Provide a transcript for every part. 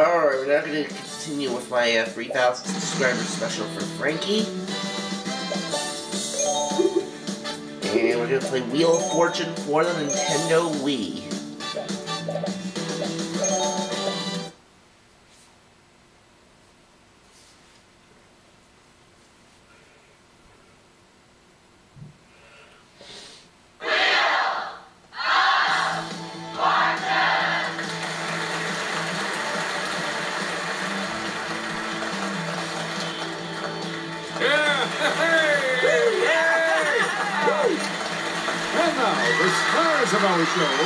Alright, we're now going to continue with my uh, 3,000 subscriber special for Frankie. And we're going to play Wheel of Fortune for the Nintendo Wii. And now, the stars of our show,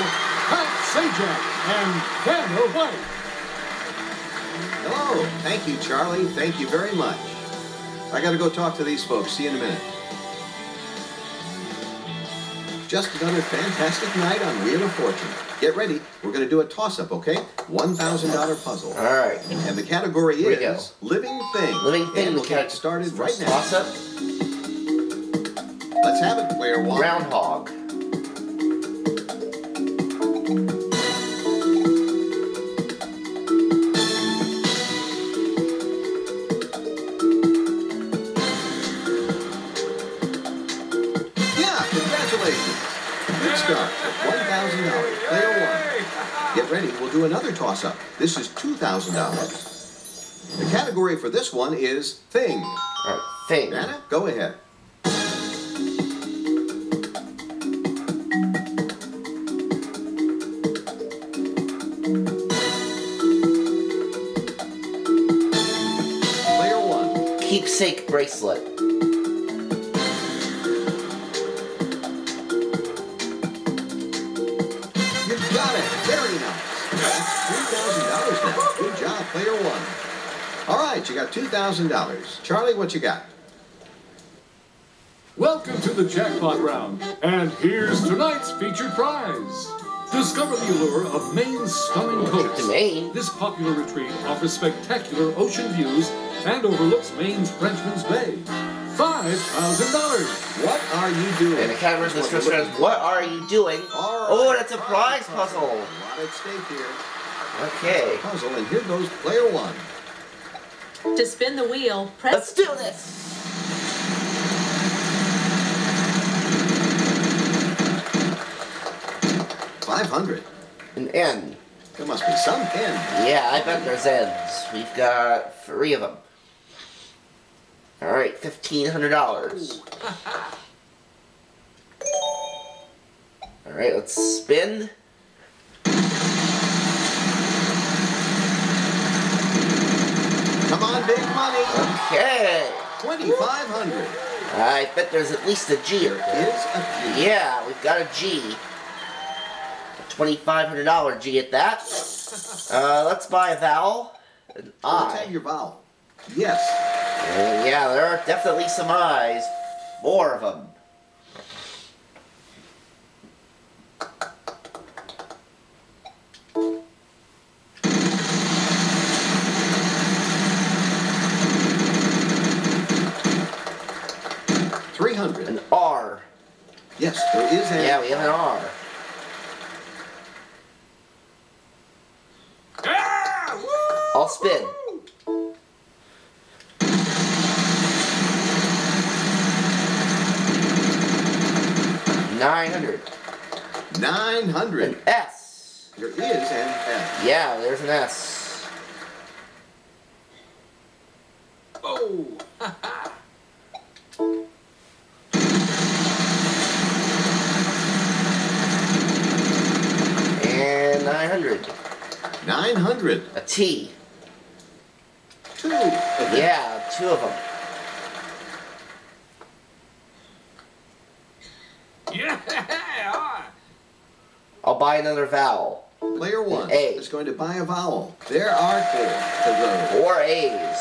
Pat Sajak and Vanna White. Hello. Thank you, Charlie. Thank you very much. I gotta go talk to these folks. See you in a minute. Just another fantastic night on Wheel of Fortune. Get ready. We're gonna do a toss-up, okay? $1,000 puzzle. Alright. And the category Here is Living Thing. Living Thing, And we'll get started right now. Toss up. Let's have it, player one. Groundhog. Another toss-up. This is $2,000. The category for this one is Thing. Alright, thing. Nana, go ahead. Player one. Keepsake bracelet. You got it. Very nice. That's $3,000 now. Good job, player one. All right, you got $2,000. Charlie, what you got? Welcome to the jackpot round. And here's tonight's featured prize. Discover the allure of Maine's stunning coast. Maine. This popular retreat offers spectacular ocean views and overlooks Maine's Frenchman's Bay. $5,000. What are you doing? And the category for this That's first what is What are you doing? All right. Oh, that's a prize puzzle. A lot at stake here. Okay. Puzzle, and here goes player one. To spin the wheel, press Let's do this. Five hundred. An N. There must be some end. Yeah, I bet there's N's. We've got three of them. Alright, $1,500. Alright, let's spin. Come Okay. Twenty-five hundred. I bet there's at least a G. There is a G. Yeah, we've got a G. A $2,500 G at that. Uh, let's buy a vowel. An Let's have your vowel. Yes. And yeah, there are definitely some I's. More of them. Yeah, we have an R. Ah, I'll spin. Nine hundred. Nine hundred. S. There is an S. Yeah, there's an S. hundred. A T. Two. of them. Yeah, two of them. Yeah. I'll buy another vowel. Player one A. is going to buy a vowel. There are four of those. Four A's.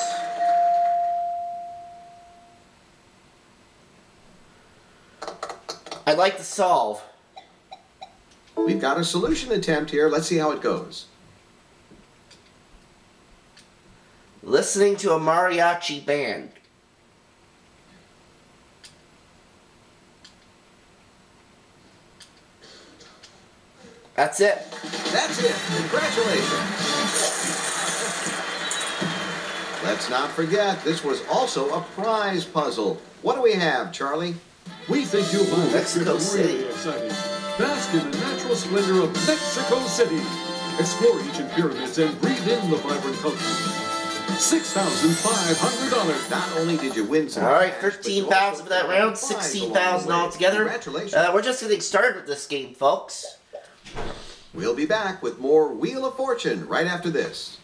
I'd like to solve. We've got a solution attempt here. Let's see how it goes. Listening to a mariachi band. That's it. That's it. Congratulations. Let's not forget, this was also a prize puzzle. What do we have, Charlie? We think you'll find this Mexico City. really exciting. Bask in the natural splendor of Mexico City. Explore ancient pyramids and breathe in the vibrant culture. $6,500. Not only did you win some All right, cash, but you thirteen thousand for that round, prize sixteen along the thousand way. altogether. Congratulations. Uh, we're just getting started with this game, folks. We'll be back with more Wheel of Fortune right after this.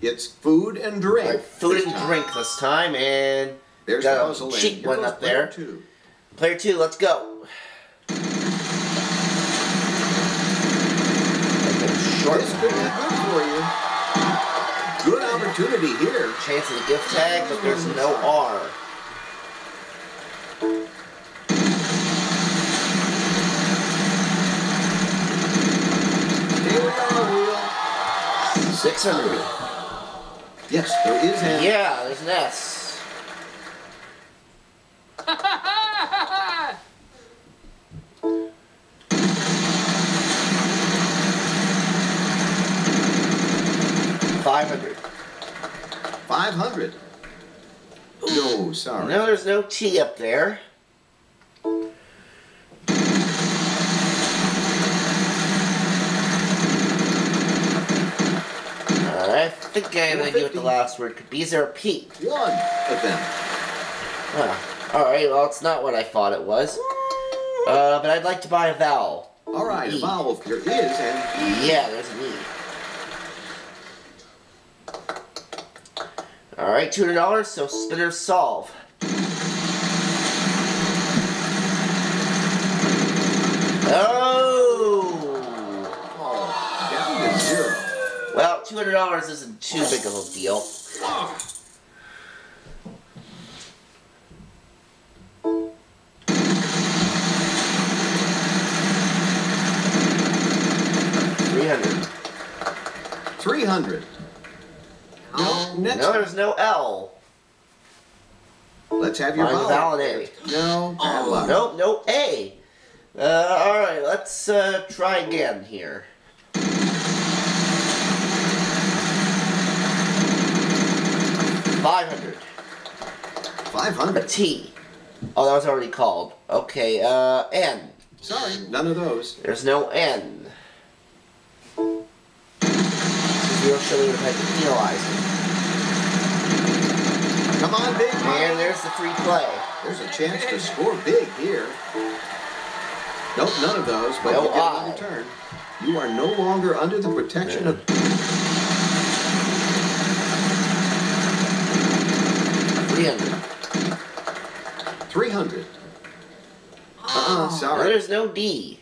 It's food and drink. All right, food and time. drink this time, and There's a Puzzle Here one up there. two. player two, let's go. Short This could be good for you. Good opportunity here. chance of the gift tag, but there's no R. Here we are. Six hundred. Yes, there is an Yeah, there's an S. 500. No, sorry. No, there's no T up there. I think I have an idea what the last word could be. Is there a P? One of them. Huh. Alright, well, it's not what I thought it was. Uh, but I'd like to buy a vowel. Alright, a vowel there is, and Yeah, there's an E. Alright, $200, so spinners solve. Oh! down to zero. Well, $200 isn't too big of a deal. Three hundred. 300. No, next. No, there's no L. Let's have your Find vowel A. No, bad luck. Nope, no A. Uh, alright, let's uh, try again here. Five hundred. Five hundred. T. Oh, that was already called. Okay, uh, N. Sorry, none of those. There's no N. Real Shirley would have had to penalize him. Come on, big man. And there's the free play. There's a chance to score big here. Nope, none of those, but No you get I. another turn. You are no longer under the protection of. Three hundred. 300. Uh-uh, No, sorry. there's no D.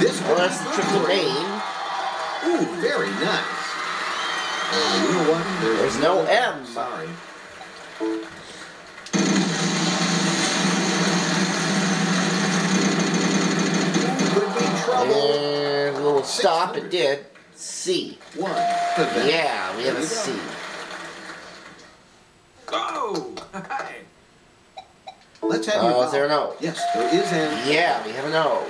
This could that's the good trip Ooh, very nice. Uh, you know what? There's no M. Sorry. Could be trouble. And we'll stop. It did. C. One. Yeah, we have a you go. Oh! Let's have your Uh, is there an. O? Yes, there is an. O. Yeah, we have an O.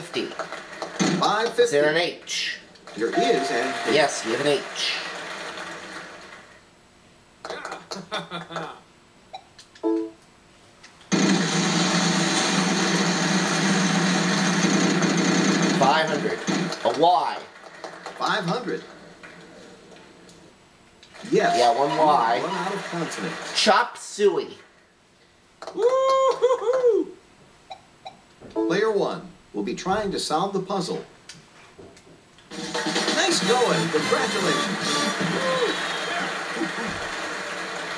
Five fifty. Five Is there an H? There is an. H. Yes, we have an H. Five hundred. A Y. Five hundred. Yes. Yeah, one Y. One out of consonants. Chop suey. Woo-hoo-hoo! Player one will be trying to solve the puzzle. Nice going! Congratulations!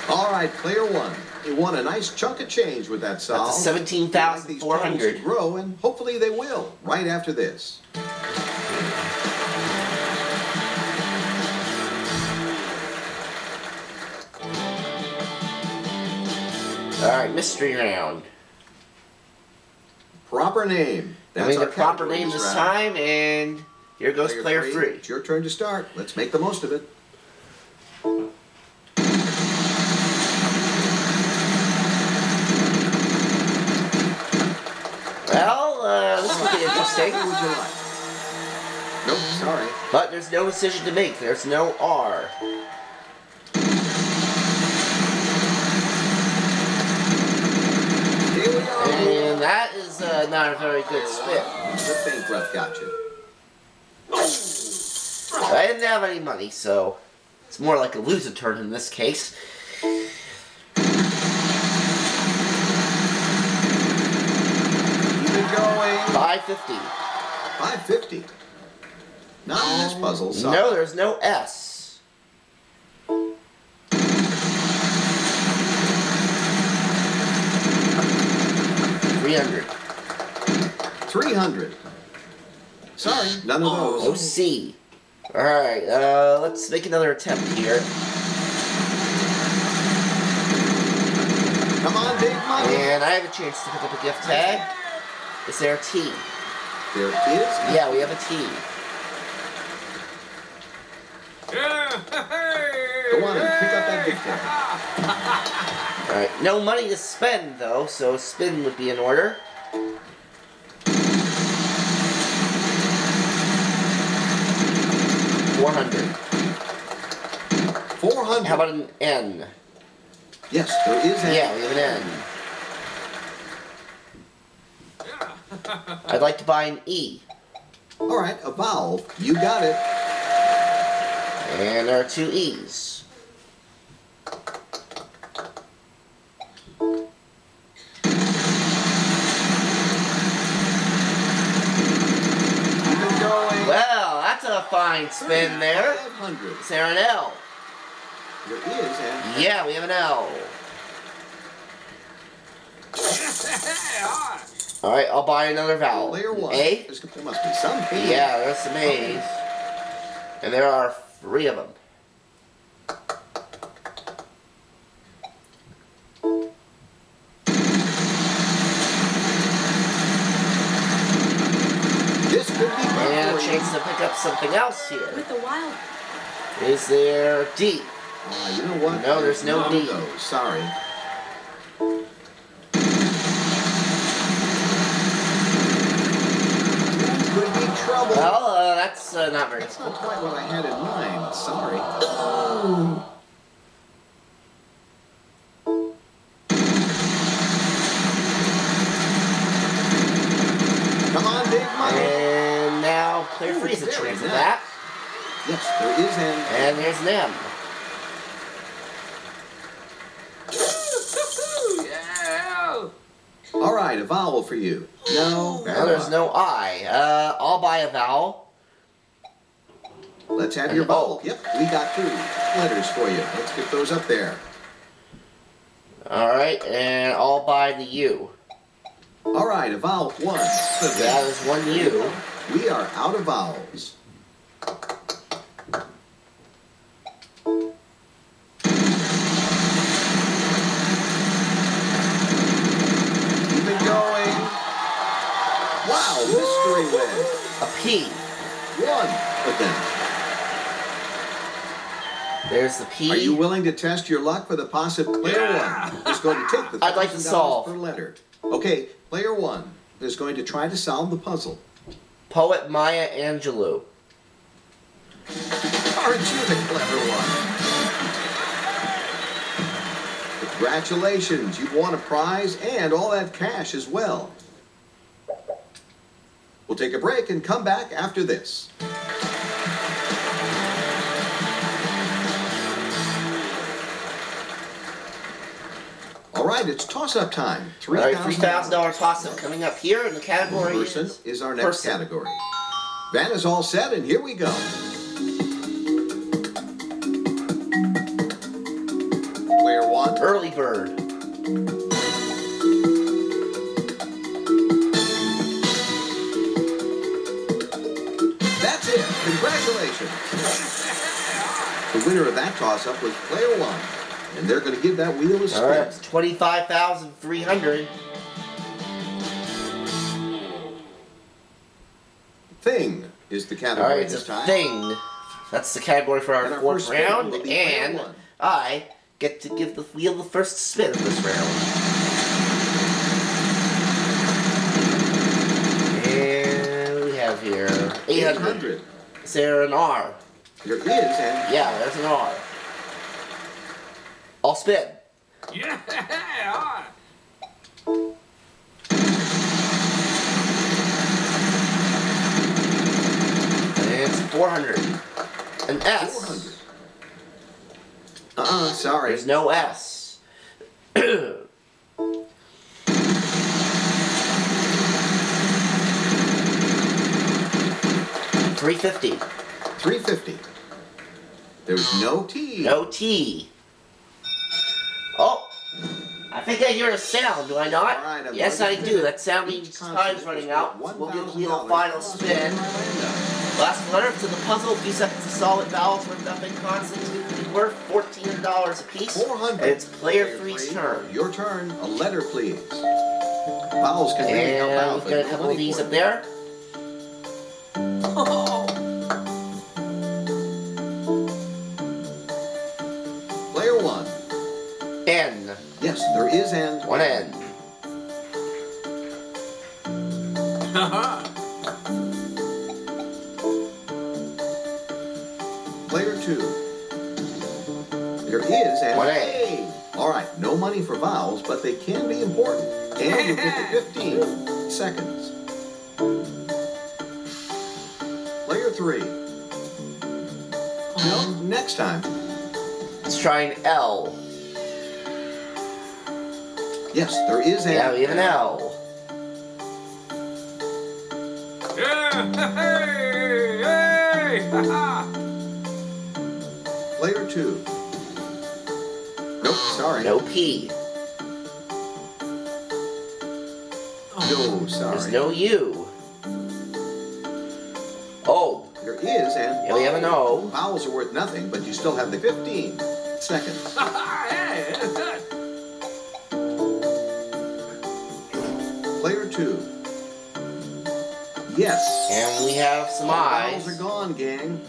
All right, player one. You won a nice chunk of change with that solve. That's 17,400. Grow, and hopefully they will, right after this. Alright, mystery round. Proper name. That's our the proper name this round. time, and here goes player, three. It's your turn to start. Let's make the most of it. Well, uh, this will be interesting. What would you like? Nope, sorry. But there's no decision to make. There's no R. Here we go. And that is uh, not a very good spin. The got you. I didn't have any money, so it's more like a loser turn in this case. Keep it going. 550. 550. Not in this puzzle, sorry. No, there's no S. Three hundred. 300. Sorry, none of No those. C. Alright, uh, let's make another attempt here. Come on, big money. And I have a chance to pick up a gift tag. Is there a T? There is. Yeah, we have a T. Go on and pick up that gift tag. Alright, no money to spend though, so spin would be in order. Four hundred. 400. How about an N? Yes, there is a. Yeah, we have an N. I'd like to buy an E. All right, a vowel. You got it. And there are two E's. Fine spin there. 500. There an L? There is and Yeah, we have an L. Alright, I'll buy another vowel. player one. A? There must be some. A. Yeah, there's some A's. And there are three of them. Up something else here. With the wild. Is there D? Ah, you know what? No, there's no None D. of. Sorry. Could be trouble. Well, uh, that's uh, not very That's not quite what I had in mind. Sorry. Now player Ooh, three is a very chance of nice. that. Yes, there is an. And there's an M. All right, a vowel for you. No. Well, there's no I. Uh, I'll buy a vowel. Let's have your vowel. Yep, we got two letters for you. Let's get those up there. Alright, and I'll buy the U. All right, a vowel. One. Yeah, there's one U. We are out of vowels. Keep it going. Wow, mystery win. A P. One of them. There's the P. Are you willing to test your luck for the possible player one? Is going to take the I'd like to $1,000 solve. per letter. Okay, player one is going to try to solve the puzzle. Poet Maya Angelou. Aren't you the clever one? Congratulations, you've won a prize and all that cash as well. We'll take a break and come back after this. Right, it's toss-up time. Three Alright, $3,000 toss-up coming up here, and the category Person is... is our next person. category. Van is all set, and here we go. Player one. Early Bird. That's it. Congratulations. The winner of that toss-up was player one. And they're going to give that wheel a spin. All right, 25,300. Thing is the category Alright, it's this a time. thing. That's the category for our And our fourth first round, will be player and one. I get to give the wheel the first spin of this round. And we have here 800. 800. Is there an R? There is, and Yeah, there's an R. I'll spin. Yeah! It's 400. An S. 400. Uh-uh, sorry. There's no S. Three fifty. 350. There's no T. No T. I think I hear a sound. Do I not? All right, I'm yes, I do. That sound means time's running out. So we'll give the wheel a $1,000 final spin. Last letter to the puzzle. Few seconds to solve it. Vowels worth nothing. Be worth fourteen dollars a piece. 400. And it's player three's three. turn. Your turn. A letter, please. Vowels can really help out, we've got a couple of these up there. Is and. One N. Player two. There is and One A. All right, no money for vowels, but they can be important. And you get to 15 seconds. Player three. No, next time. Let's try an L. Yes, there is and. Yeah, we have an L. Yeah! Hey! Hey! Ha-ha! Player two. Nope, sorry. No P. No, sorry. There's no U. Oh. There is and. Yeah, we have an O. Vowels are worth nothing, but you still have the 15 seconds. Yes. And we have some All vowels eyes. are gone, gang.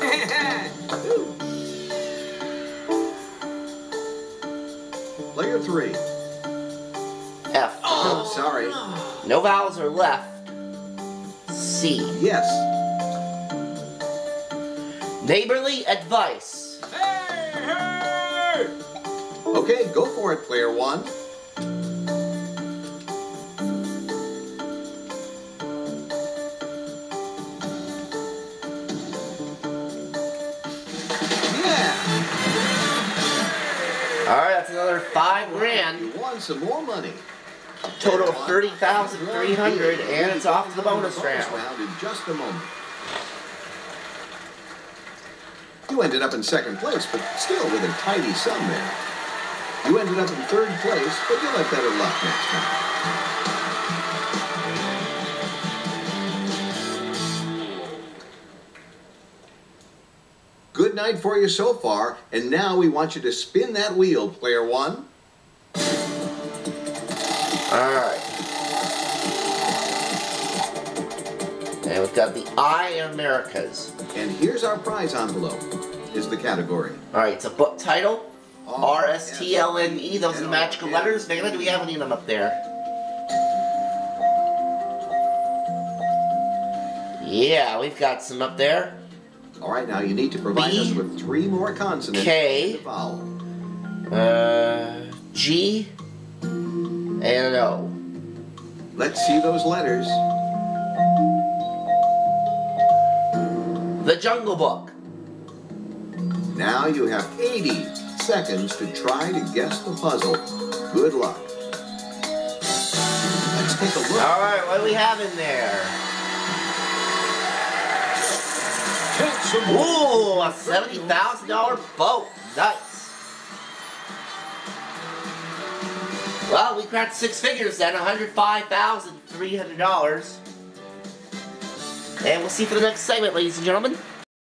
Player three. F. Oh, sorry. No vowels are left. C. Yes. Neighborly advice. Hey! Hey! Okay, go for it, player one. Some more money. Total of 30300 and it's off to the bonus round. round in just a moment. You ended up in second place, but still with a tidy sum there. You ended up in third place, but you'll have better luck next time. Good night for you so far, and now we want you to spin that wheel, player one. Alright. And we've got the I Americas. And here's our prize envelope, is the category. Alright, it's a book title. R S T L N E, those are the magical letters. Vanna, do we have any of them up there? Yeah, we've got some up there. All right, now you need to provide B, us with three more consonants K, and a vowel. Uh, G, and an O. Let's see those letters. The Jungle Book. Now you have 80 seconds to try to guess the puzzle. Good luck. Let's take a look. Alright, what do we have in there? Catch some more. Ooh, a $70,000 boat. Cracked six figures then, $105,300. And we'll see you for the next segment, ladies and gentlemen.